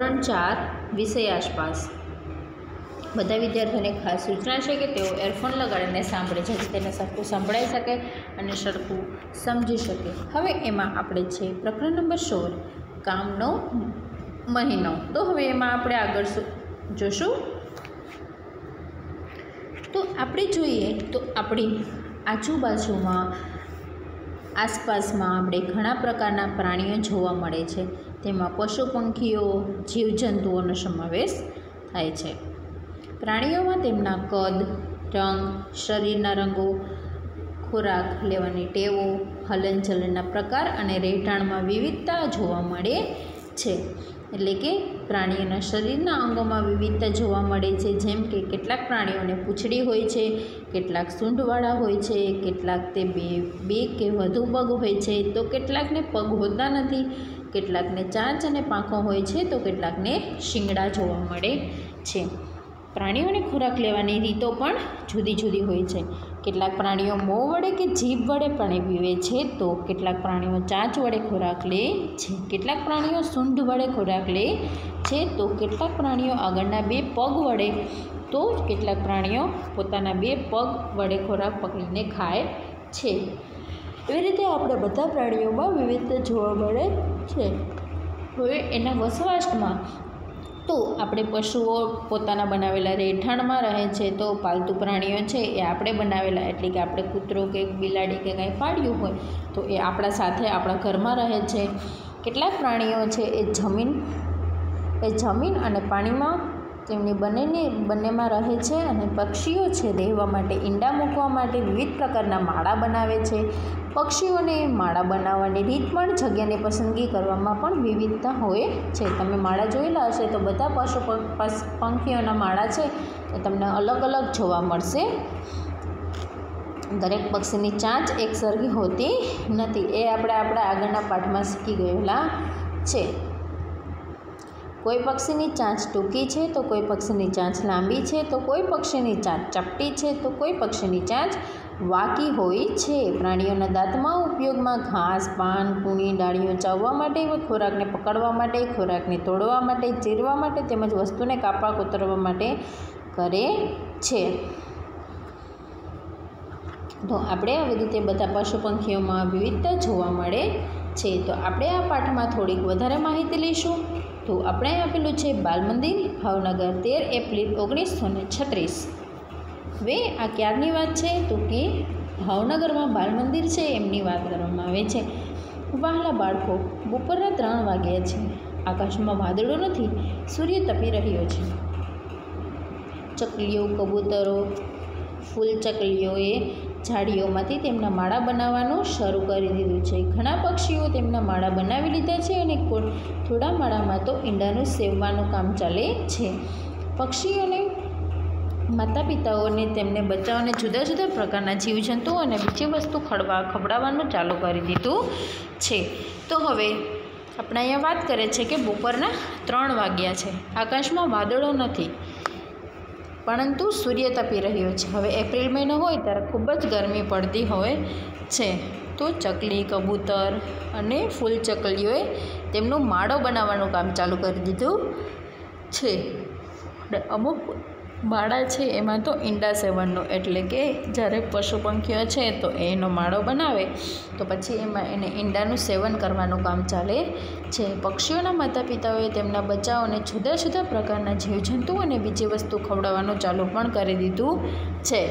ધોરણ ચાર વિષય આસપાસ. બધા વિદ્યાર્થીઓને ખાસ સૂચના છે કે તેઓ એરફોન લગાડીને સાંભળે, જેથી તેને સરખું સંભળાઈ શકે અને સરખું સમજી શકે. હવે એમાં આપણે છે પ્રકરણ નંબર સોળ કામનો મહિનો. તો હવે એમાં આપણે આગળ જોશું? તો આપણે જોઈએ તો આપણી આજુબાજુમાં આસપાસમાં આપણે ઘણા પ્રકારના પ્રાણીઓ જોવા મળે છે. તેમાં પશુ પંખીઓ, જીવજંતુઓનો સમાવેશ થાય છે. પ્રાણીઓમાં તેમના કદ, રંગ, શરીરના રંગો, ખોરાક લેવાની ટેવો હલનચલનના પ્રકાર અને રહેઠાણમાં વિવિધતા જોવા મળે છે. એટલે કે પ્રાણીઓના શરીરના અંગોમાં વિવિધતા જોવા મળે છે. જેમ કે કેટલાક પ્રાણીઓને પૂંછડી હોય છે, કેટલાક સૂંઢવાળા હોય છે, કેટલાક તે બે બે કે વધુ પગ હોય છે. તો કેટલાકને પગ હોતા નથી. કેટલાકને ચાંચ અને પાંખો હોય છે, તો કેટલાકને શિંગડા જોવા મળે છે. પ્રાણીઓને ખોરાક લેવાની રીતો પણ જુદી જુદી હોય છે. કેટલાક પ્રાણીઓ મોં વડે કે જીભ વડે પાણી પીવે છે, તો કેટલાક પ્રાણીઓ ચાંચ વડે ખોરાક લે છે. કેટલાક પ્રાણીઓ સૂંઢ વડે ખોરાક લે છે, તો કેટલાક પ્રાણીઓ આગળના બે પગ વડે, તો કેટલાક પ્રાણીઓ પોતાના બે પગ વડે ખોરાક પકડીને ખાય છે. એવી રીતે આપણે બધા પ્રાણીઓમાં વિવિધતા જોવા મળે છે. હવે એના વસવાટમાં તો આપણે પશુઓ પોતાના બનાવેલા રહેઠાણમાં રહે છે, તો પાલતુ પ્રાણીઓ છે એ આપણે બનાવેલા, એટલે કે આપણે કૂતરો કે બિલાડી કે કાંઈ પાડ્યું હોય, તો એ આપણા સાથે આપણા ઘરમાં રહે છે. કેટલાક પ્રાણીઓ છે એ જમીન એ જમીન અને પાણીમાં તેમની બંનેને, બંનેમાં રહે છે અને પક્ષીઓ છે રહેવા માટે ઈંડા મૂકવા માટે વિવિધ પ્રકારના માળા બનાવે છે. પક્ષીઓને માળા બનાવવાની રીત પણ જગ્યાની પસંદગી કરવામાં પણ વિવિધતા હોય છે. તમે માળા જોયેલા હશે તો બધા પશુ પંખીઓના માળા છે એ તમને અલગ અલગ જોવા મળશે. દરેક પક્ષીની ચાંચ એકસરખી હોતી નથી. એ આપણે આપણા આગળના પાઠમાં શીખી ગયેલા છે. કોઈ પક્ષીની ચાંચ ટૂંકી છે, તો કોઈ પક્ષીની ચાંચ લાંબી છે, તો કોઈ પક્ષીની ચાંચ ચપટી છે, તો કોઈ પક્ષીની ચાંચ વાકી હોય છે. પ્રાણીઓના દાંતમાં ઉપયોગમાં ઘાસ, પાન, કૂણી, ડાળીઓ ચાવવા માટે, ખોરાકને પકડવા માટે, ખોરાકને તોડવા માટે, ચીરવા માટે તેમજ વસ્તુને કાપવા કોતરવા માટે કરે છે. તો આપણે આવી રીતે બધા પશુ પંખીઓમાં વિવિધતા જોવા મળે છે. તો આપણે આ પાઠમાં થોડીક વધારે માહિતી લઈશું. તો આપણે આપેલું છે બાલ મંદિર ભાવનગર તેર એપ્રિલ ઓગણીસો ને છત્રીસ. હવે આ ક્યારની વાત છે? તો કે ભાવનગરમાં બાલ મંદિર છે એમની વાત કરવામાં આવે છે. વહાલા બાળકો બપોરના ત્રણ વાગ્યા છે. આકાશમાં વાદળો નથી, સૂર્ય તપી રહ્યો છે. ચકલીઓ, કબૂતરો ફૂલ ચકલીઓએ ઝાડીઓમાંથી તેમના માળા બનાવવાનું શરૂ કરી દીધું છે. ઘણા પક્ષીઓ તેમના માળા બનાવી લીધા છે અને થોડા માળામાં તો ઈંડાનું સેવવાનું કામ ચાલે છે. પક્ષીઓને માતા પિતાઓને તેમને બચ્ચાઓને જુદા જુદા પ્રકારના જીવજંતુઓ અને બીજી વસ્તુ ખડવા ખવડાવવાનું ચાલુ કરી દીધું છે. તો હવે આપણે અહીંયા વાત કરે છે કે બપોરના ત્રણ વાગ્યા છે. આકાશમાં વાદળો નથી. પરંતુ સૂર્ય તપી રહ્યો છે. હવે એપ્રિલ મહિનો હોય ત્યારે ખૂબ જ ગરમી પડતી હોય છે. તો ચકલી, કબૂતર અને ફૂલ ચકલીઓએ તેમનું માળો બનાવવાનું કામ ચાલુ કરી દીધું છે. અમુક માળા છે, એમાં તો ઈંડા સેવનનો. એટલે કે જ્યારે પશુ પંખીઓ છે, તો એનો માળો બનાવે. તો પછી એમાં એને ઈંડાનું સેવન કરવાનું કામ ચાલે છે. પક્ષીઓના માતા પિતાઓએ તેમના બચ્ચાઓને જુદા જુદા પ્રકારના જીવજંતુ અને બીજી વસ્તુ ખવડાવવાનું ચાલુ પણ કરી દીધું છે.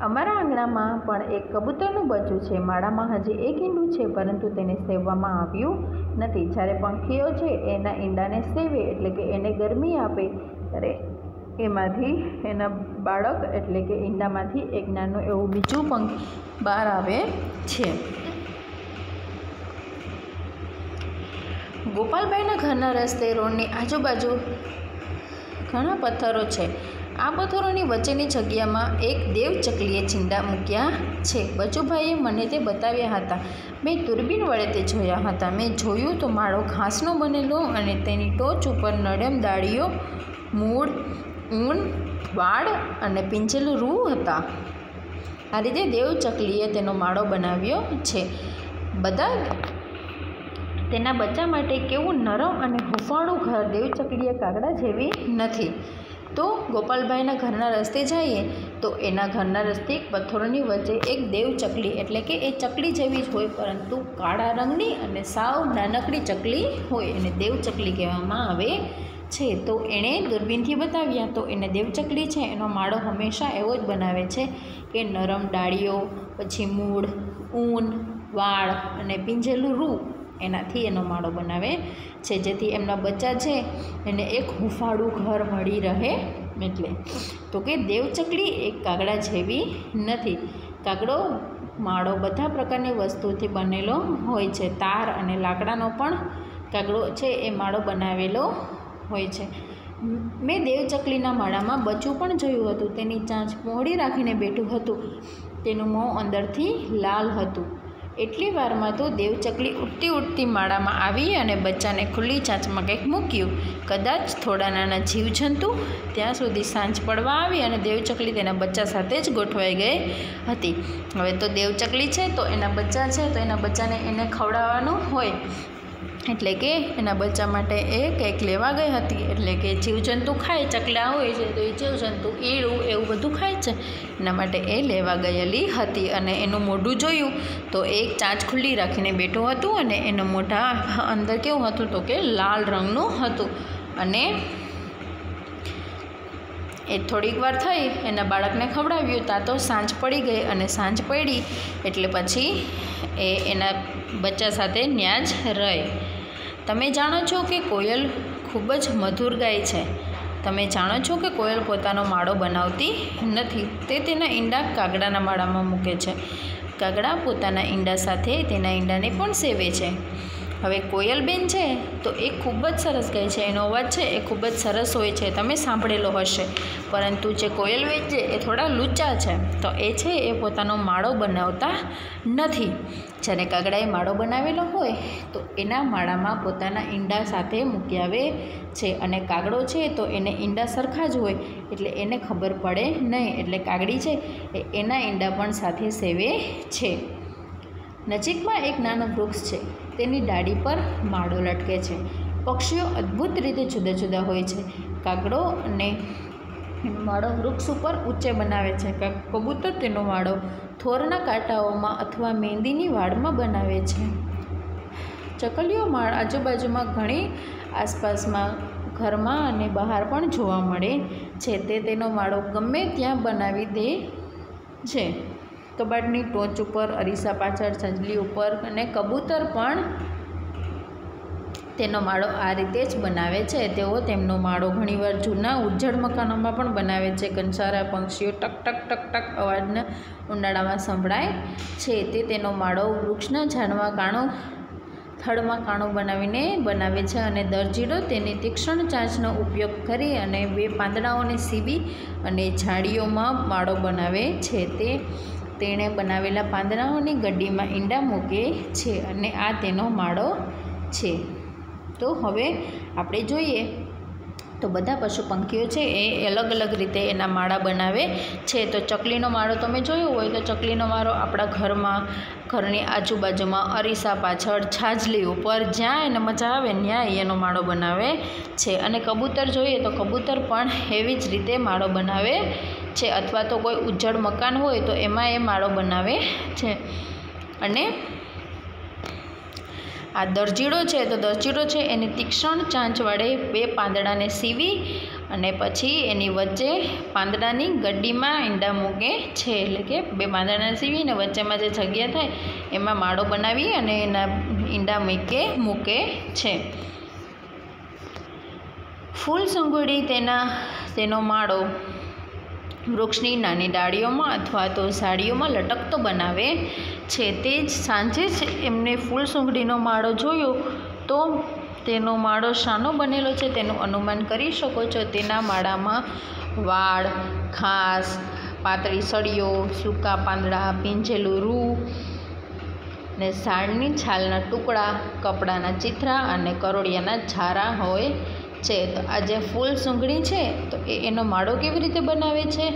અમારા આંગણામાં પણ એક કબૂતરનું બચ્ચું છે. માળામાં હજી એક ઈંડું છે, પરંતુ તેને સેવવામાં આવ્યું નથી. જ્યારે પંખીઓ છે, એના ઈંડાને સેવે એટલે કે એને ગરમી આપે. ત્યારે એમાંથી એના બાળક એટલે કે ઈંડામાંથી એક નાનું એવું બીજું પંખ બહાર આવે છે. ગોપાલભાઈના ઘરના રસ્તે રોડની આજુબાજુ ઘણા પથ્થરો છે. આ પથ્થરોની વચ્ચેની જગ્યામાં એક દેવચકલીએ ચિંદા મૂક્યા છે. બચુભાઈએ મને તે બતાવ્યા હતા. મેં દૂરબીન વડે તે જોયા હતા. મેં જોયું તો માળો ઘાસનો બનેલો અને તેની ટોચ ઉપર નડમ દાળીઓ મૂળ, ઊન, વાળ અને પીંજેલું રૂ હતા. આ રીતે દેવચકલીએ તેનો માળો બનાવ્યો છે. બધા તેના બચ્ચા માટે કેવું નરમ અને હૂંફાળું ઘર દેવચકલીએ કાગડા જેવી નથી. તો ગોપાલભાઈના ઘરના રસ્તે જઈએ તો એના ઘરના રસ્તે પથ્થરોની વચ્ચે એક દેવચકલી એટલે કે એ ચકલી જેવી જ હોય, પરંતુ કાળા રંગની અને સાવ નાનકડી ચકલી હોય એને દેવચકલી કહેવામાં આવે છે. તો એણે દૂરબીનથી બતાવ્યા, તો એને દેવચકલી છે, એનો માળો હંમેશા એવો જ બનાવે છે કે નરમ ડાળીઓ, પછી મૂળ, ઊન, વાળ અને પીંજેલું રૂ એનાથી એનો માળો બનાવે છે. જેથી એમના બચ્ચા છે એને એક હુંફાળું ઘર મળી રહે એટલે. તો કે દેવચકલી એક કાગડા જેવી નથી. કાગડો, માળો બધા પ્રકારની વસ્તુથી બનેલો હોય છે. તાર અને લાકડાનો પણ કાગડો છે એ માળો બનાવેલો હોય છે. મેં દેવચકલીના માળામાં બચ્ચું પણ જોયું હતું. તેની ચાંચ પહોળી રાખીને બેઠું હતું. તેનું મોં અંદરથી લાલ હતું. એટલી વારમાં તો દેવચકલી ઉડતી ઉડતી માળામાં આવી અને બચ્ચાને ખુલ્લી ચાંચમાં કંઈક મૂક્યું. કદાચ થોડા નાના જીવજંતુ ત્યાં સુધી સાંજ પડવા આવી અને દેવચકલી તેના બચ્ચા સાથે જ ગોઠવાઈ ગઈ હતી. હવે તો દેવચકલી છે, તો એના બચ્ચા છે, તો એના બચ્ચાને એને ખવડાવવાનું હોય. એટલે કે એના બચ્ચા માટે એ કંઈક લેવા ગઈ હતી. એટલે કે જીવજંતુ ખાય, ચકલા હોય છે તો એ જીવજંતુ ઈળું એવું બધું ખાય છે. એના માટે એ લેવા ગયેલી હતી અને એનું મોઢું જોયું તો એક ચાંચ ખુલ્લી રાખીને બેઠું હતું અને એનું મોઢા અંદર કેવું હતું તો કે લાલ રંગનું હતું. અને એ થોડીક વાર થઈ, એના બાળકને ખવડાવ્યું. ત્યાં તો સાંજ પડી ગઈ અને સાંજ પડી એટલે પછી એ એના બચ્ચા સાથે ન્યાજ રહે. તમે જાણો છો કે કોયલ ખૂબ જ મધુર ગાય છે. તમે જાણો છો કે કોયલ પોતાનો માળો બનાવતી નથી. તે તેના ઈંડા કાગડાના માળામાં મૂકે છે. કાગડા પોતાના ઈંડા સાથે તેના ઈંડાને પણ સેવે છે. હવે કોયલબેન છે તો એ ખૂબ જ સરસ ગાય છે, એનો અવાજ છે એ ખૂબ જ સરસ હોય છે, તમે સાંભળેલો હશે. પરંતુ જે કોયલબેન છે એ થોડા લૂચા છે, તો એ છે એ પોતાનો માળો બનાવતા નથી. જ્યારે કાગડાએ માળો બનાવેલો હોય તો એના માળામાં પોતાના ઈંડા સાથે મૂકી આવે છે. અને કાગડો છે તો એને ઈંડા સરખા જ હોય, એટલે એને ખબર પડે નહીં. એટલે કાગડી છે એ એના ઈંડા પણ સાથે સેવે છે. નજીકમાં એક નાનું વૃક્ષ છે. તેની ડાળી પર માળો લટકે છે. પક્ષીઓ અદ્ભુત રીતે જુદા જુદા હોય છે. કાગડો અને માળો વૃક્ષ ઉપર ઊંચે બનાવે છે. કબૂતર તેનો માળો થોરના કાંટાઓમાં અથવા મહેંદીની વાડમાં બનાવે છે. ચકલીઓ માળ આજુબાજુમાં ઘણી આસપાસમાં ઘરમાં અને બહાર પણ જોવા મળે છે. તે તેનો માળો ગમે ત્યાં બનાવી દે છે. કબાટની ટોચ ઉપર, અરીસા પાછળ સંજલી ઉપર અને કબૂતર પણ તેનો માળો આ રીતે જ બનાવે છે. તેઓ તેમનો માળો ઘણીવાર જૂના ઉજ્જડ મકાનોમાં પણ બનાવે છે. કંસારા પંક્ષીઓ ટક ટક ટક ટક અવાજના ઉનાળામાં સંભળાય છે. તે તેનો માળો વૃક્ષના ઝાડમાં કાણો, થડમાં કાણો બનાવીને બનાવે છે અને દરજીડો તેની તીક્ષ્ણ ચાંચનો ઉપયોગ કરી અને બે પાંદડાઓને સીવી અને ઝાડીઓમાં માળો બનાવે છે. તે તેણે બનાવેલા પાંદડાઓની ગડીમાં ઈંડા મૂકે છે અને આ તેનો માળો છે. તો હવે આપણે જોઈએ. તો બધા પશુ પંખીઓ છે એ અલગ અલગ રીતે એના માળા બનાવે છે. તો ચકલીનો માળો તમે જોયો હોય તો ચકલીનો માળો આપણા ઘરમાં, ઘરની આજુબાજુમાં અરીસા પાછળ, છાજલી ઉપર જ્યાં એને મજા આવે ત્યાં એનો માળો બનાવે છે. અને કબૂતર જોઈએ તો કબૂતર પણ એવી જ રીતે માળો બનાવે છે અથવા તો કોઈ ઉજ્જડ મકાન હોય તો એમાં એ માળો બનાવે છે. અને આ દરજીડો છે, તો દરજીડો છે એની તીક્ષ્ણ ચાંચ વડે બે પાંદડાને સીવી અને પછી એની વચ્ચે પાંદડાની ગડ્ડીમાં ઈંડા મૂકે છે. એટલે કે બે પાંદડાને સીવીને વચ્ચેમાં જે જગ્યા થાય એમાં માળો બનાવી અને એના ઈંડા મૂકે મૂકે છે. ફૂલ સંગોડી તેના, તેનો માળો વૃક્ષની નાની ડાળીઓમાં અથવા તો ઝાડીઓમાં લટકતો બનાવે છે. તે જ સાંજે જ એમને ફૂલ સુંગડીનો માળો જોયો તો તેનો માળો શાનો બનેલો છે. તેનું અનુમાન કરી શકો છો તેના માળામાં વાળ ઘાસ પાતળી સળીઓ, સૂકા પાંદડા, પીંજેલું રૂ ને ઝાડની છાલના ટુકડા, કપડાના ચિથરા અને કરોળિયાના ઝારા હોય છે, તો આ જે ફૂલ સૂંઘણી છે, તો એ એનો માળો કેવી રીતે બનાવે છે?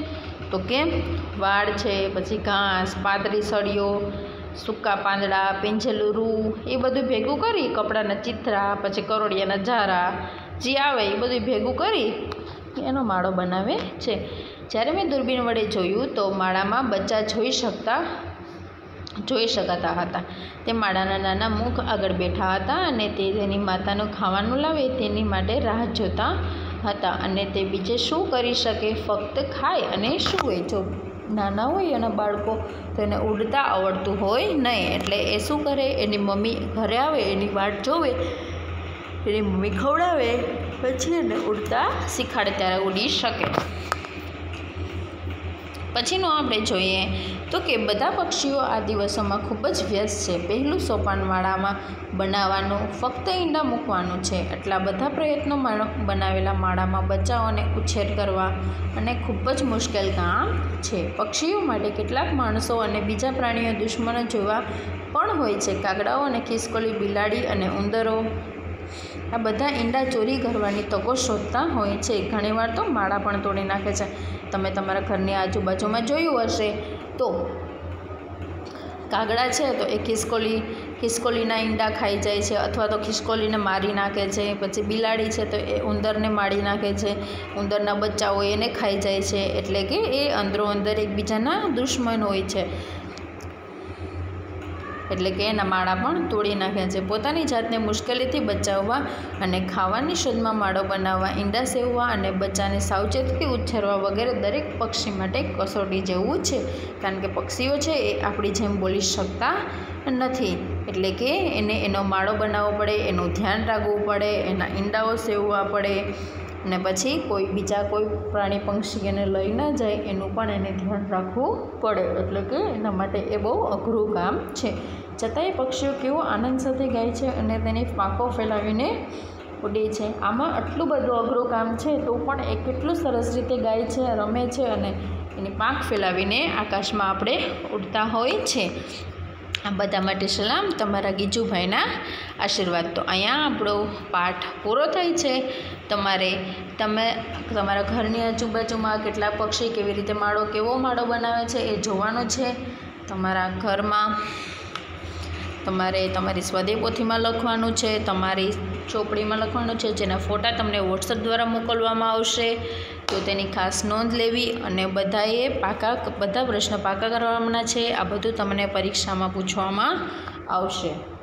તો કેમ? વાળ છે, પછી ઘાસ, પાતળી સળીઓ, સૂકા પાંદડા પીંજેલું રૂ, એ બધું ભેગું કરી કપડાના ચિત્રા પછી કરોડિયાના ઝારા જે આવે એ બધું ભેગું કરી એનો માળો બનાવે છે. જ્યારે મેં દૂરબીન વડે જોયું, તો માળામાં બચ્ચા જોઈ શકતા જોઈ શકાતા હતા. તે માળાના નાના મુખ આગળ બેઠા હતા અને તે તેની માતાનું ખાવાનું લાવે તેની માટે રાહ જોતા હતા અને તે બીજે શું કરી શકે? ફક્ત ખાય અને સૂવે. જો નાના હોય એના બાળકો તો એને ઉડતા આવડતું હોય નહીં, એટલે એ શું કરે? એની મમ્મી ઘરે આવે, એની વાટ જોવે, એની મમ્મી ખવડાવે, પછી એને ઉડતા શીખાડે ત્યારે ઉડી શકે. પછીનું આપણે જોઈએ તો કે બધા પક્ષીઓ આ દિવસોમાં ખૂબ જ વ્યસ્ત છે. પહેલું સોપાનવાળામાં બનાવવાનું, ફક્ત ઈંડા મૂકવાનું છે. આટલા બધા પ્રયત્નો બનાવેલા માળામાં બચ્ચાઓને ઉછેર કરવા અને ખૂબ જ મુશ્કેલ કામ છે. પક્ષીઓ માટે કેટલાક માણસો અને બીજા પ્રાણીઓ દુશ્મનો જોવા પણ હોય છે. કાગડાઓ અને ખિસકોલી બિલાડી અને ઉંદરો આ બધા ઈંડા ચોરી કરવાની તકો શોધતા હોય છે. ઘણીવાર તો માળા પણ તોડી નાખે છે. તમે તમારા ઘરની આજુબાજુમાં જોયું હશે તો કાગડા છે તો એ ખિસકોલી, ખિસકોલીના ઈંડા ખાઈ જાય છે અથવા તો ખિસકોલીને મારી નાખે છે, પછી બિલાડી છે તો એ ઉંદરને મારી નાખે છે. ઉંદરના બચ્ચાઓ એને ખાઈ જાય છે. એટલે કે એ અંદરો અંદર એકબીજાના દુશ્મન હોય છે. એટલે કે એના માળા પણ તોડી નાખ્યા છે. પોતાની જાતને મુશ્કેલીથી બચાવવા અને ખાવાની શોધમાં માળો બનાવવા, ઈંડા સેવવા અને બચ્ચાને સાવચેતીથી ઉછેરવા વગેરે દરેક પક્ષી માટે કસોટી જેવું છે. કારણ કે પક્ષીઓ છે એ આપણી જેમ બોલી શકતા નથી. એટલે કે એને એનો માળો બનાવવો પડે, એનું ધ્યાન રાખવું પડે, એના ઈંડાઓ સેવવા પડે અને પછી કોઈ બીજા કોઈ પ્રાણી પંક્ષી એને લઈ ન જાય એનું પણ એને ધ્યાન રાખવું પડે. એટલે કે એના માટે એ બહુ અઘરું કામ છે. છતાંય પક્ષીઓ કેવો આનંદ સાથે ગાય છે અને તેની પાંખો ફેલાવીને ઉડે છે. આમાં આટલું બધું અઘરું કામ છે તો પણ એ કેટલું સરસ રીતે ગાય છે, રમે છે અને એની પાંખ ફેલાવીને આકાશમાં આપણે ઉડતા હોય છે. આ બધા માટે સલામ. તમારા ગીજુભાઈના આશીર્વાદ. તો અહીંયા આપણો પાઠ પૂરો થાય છે. તમારે, તમે, તમારા ઘરની આજુબાજુમાં કેટલા પક્ષી, કેવી રીતે માળો, કેવો માળો બનાવે છે એ જોવાનું છે. તમારા ઘરમાં, તમારે તમારી સ્વદેહ પોથીમાં લખવાનું છે, તમારી ચોપડીમાં લખવાનું છે, જેના ફોટા તમને વોટ્સઅપ દ્વારા મોકલવામાં આવશે. તો તેની ખાસ નોંધ લેવી અને બધાએ પાકા, બધા પ્રશ્નો પાકા કરવાના છે. આ બધું તમને પરીક્ષામાં પૂછવામાં આવશે.